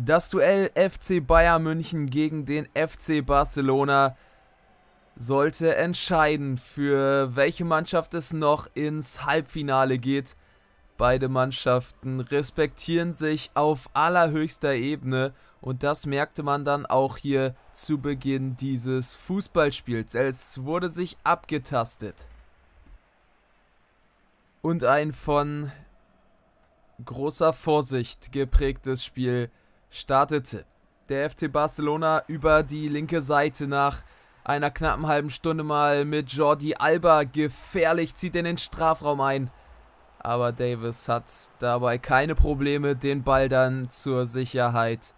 Das Duell FC Bayern München gegen den FC Barcelona sollte entscheiden, für welche Mannschaft es noch ins Halbfinale geht. Beide Mannschaften respektieren sich auf allerhöchster Ebene und das merkte man dann auch hier zu Beginn dieses Fußballspiels. Es wurde sich abgetastet. Und ein von großer Vorsicht geprägtes Spiel startete. Der FC Barcelona über die linke Seite nach einer knappen halben Stunde mal mit Jordi Alba gefährlich, zieht in den Strafraum ein. Aber Davis hat dabei keine Probleme, den Ball dann zur Sicherheit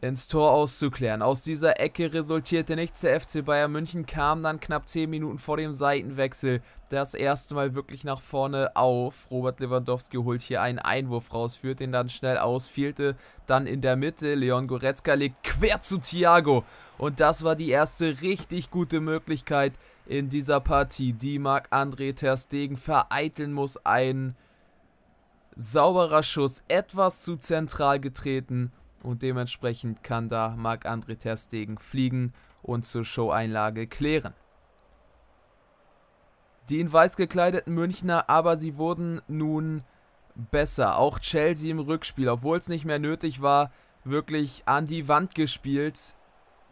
ins Tor auszuklären. Aus dieser Ecke resultierte nichts. Der FC Bayern München kam dann knapp 10 Minuten vor dem Seitenwechsel das erste Mal wirklich nach vorne auf. Robert Lewandowski holt hier einen Einwurf raus, führt ihn dann schnell aus, fehlte dann in der Mitte. Leon Goretzka legt quer zu Thiago. Und das war die erste richtig gute Möglichkeit in dieser Partie, die Marc-André Ter Stegen vereiteln muss. Ein sauberer Schuss, etwas zu zentral getreten und dementsprechend kann da Marc-André Ter Stegen fliegen und zur Show-Einlage klären. Die in weiß gekleideten Münchner, aber sie wurden nun besser. Auch Chelsea im Rückspiel, obwohl es nicht mehr nötig war, wirklich an die Wand gespielt.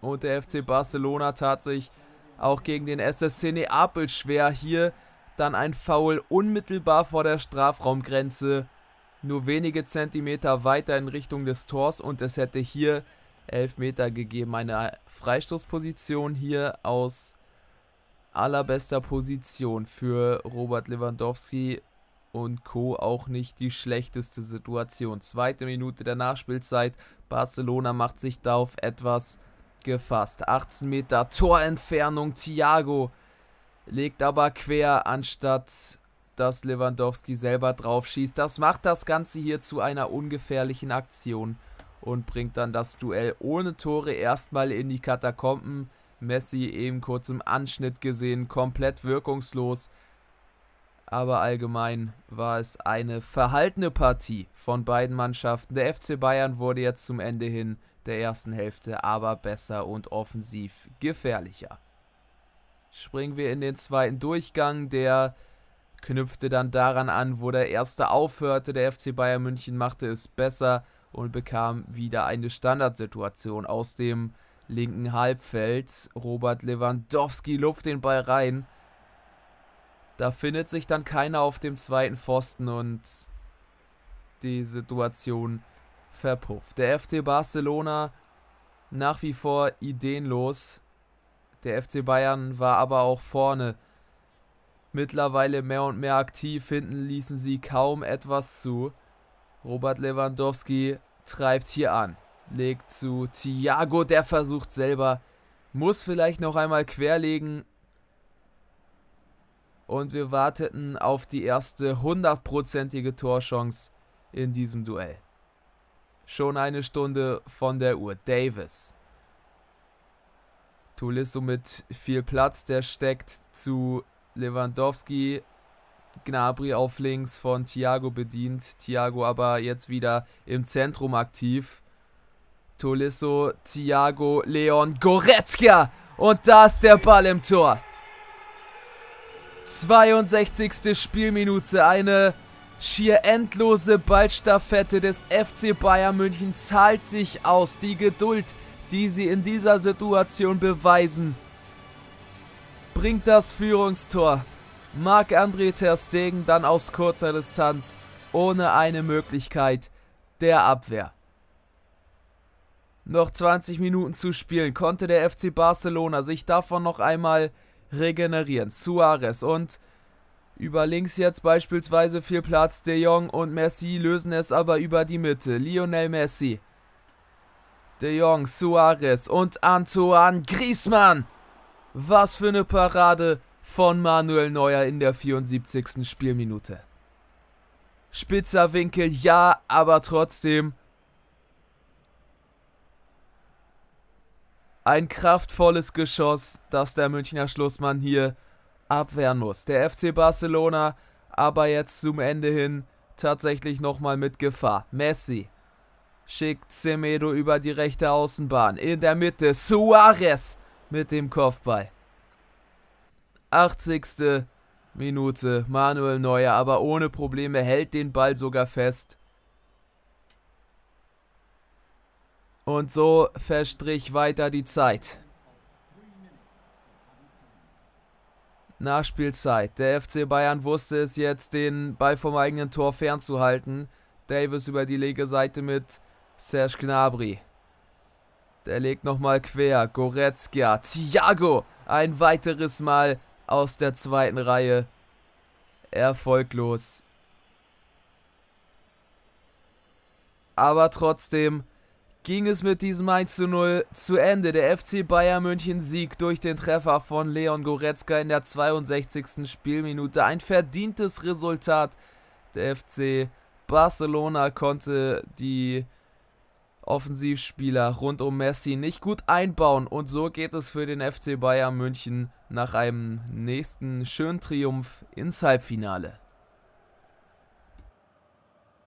Und der FC Barcelona tat sich auch gegen den SSC Neapel schwer. Hier dann ein Foul unmittelbar vor der Strafraumgrenze nur wenige Zentimeter weiter in Richtung des Tors und es hätte hier 11 Meter gegeben. Eine Freistoßposition hier aus allerbester Position für Robert Lewandowski und Co. auch nicht die schlechteste Situation. Zweite Minute der Nachspielzeit. Barcelona macht sich da auf etwas gefasst. 18 Meter Torentfernung. Thiago legt aber quer, anstatt dass Lewandowski selber drauf schießt. Das macht das Ganze hier zu einer ungefährlichen Aktion und bringt dann das Duell ohne Tore erstmal in die Katakomben. Messi eben kurz im Anschnitt gesehen, komplett wirkungslos. Aber allgemein war es eine verhaltene Partie von beiden Mannschaften. Der FC Bayern wurde jetzt zum Ende hin der ersten Hälfte aber besser und offensiv gefährlicher. Springen wir in den zweiten Durchgang, der knüpfte dann daran an, wo der erste aufhörte. Der FC Bayern München machte es besser und bekam wieder eine Standardsituation aus dem linken Halbfeld. Robert Lewandowski luft den Ball rein. Da findet sich dann keiner auf dem zweiten Pfosten und die Situation verpufft. Der FC Barcelona nach wie vor ideenlos. Der FC Bayern war aber auch vorne mittlerweile mehr und mehr aktiv. Hinten ließen sie kaum etwas zu. Robert Lewandowski treibt hier an. Legt zu Thiago, der versucht selber. Muss vielleicht noch einmal querlegen. Und wir warteten auf die erste hundertprozentige Torchance in diesem Duell. Schon eine Stunde von der Uhr. Davis. Tulisso mit viel Platz, der steckt zu Lewandowski, Gnabry auf links von Thiago bedient. Thiago aber jetzt wieder im Zentrum aktiv. Tolisso, Thiago, Leon, Goretzka. Und da ist der Ball im Tor. 62. Spielminute. Eine schier endlose Ballstaffette des FC Bayern München zahlt sich aus. Die Geduld, die sie in dieser Situation beweisen, bringt das Führungstor. Marc-André Ter Stegen dann aus kurzer Distanz ohne eine Möglichkeit der Abwehr. Noch 20 Minuten zu spielen, konnte der FC Barcelona sich davon noch einmal regenerieren. Suarez und über links jetzt beispielsweise viel Platz. De Jong und Messi lösen es aber über die Mitte. Lionel Messi. De Jong, Suarez und Antoine Griezmann. Was für eine Parade von Manuel Neuer in der 74. Spielminute. Spitzer Winkel, ja, aber trotzdem ein kraftvolles Geschoss, das der Münchner Schlussmann hier abwehren muss. Der FC Barcelona aber jetzt zum Ende hin tatsächlich nochmal mit Gefahr. Messi schickt Semedo über die rechte Außenbahn. In der Mitte Suarez mit dem Kopfball. 80. Minute. Manuel Neuer, aber ohne Probleme hält den Ball sogar fest. Und so verstrich weiter die Zeit. Nachspielzeit. Der FC Bayern wusste es jetzt, den Ball vom eigenen Tor fernzuhalten. Davis über die linke Seite mit Serge Gnabry. Der legt nochmal quer. Goretzka. Thiago. Ein weiteres Mal aus der zweiten Reihe. Erfolglos. Aber trotzdem ging es mit diesem 1 zu 0 zu Ende. Der FC Bayern München Sieg durch den Treffer von Leon Goretzka in der 62. Spielminute. Ein verdientes Resultat. Der FC Barcelona konnte die Offensivspieler rund um Messi nicht gut einbauen und so geht es für den FC Bayern München nach einem nächsten schönen Triumph ins Halbfinale.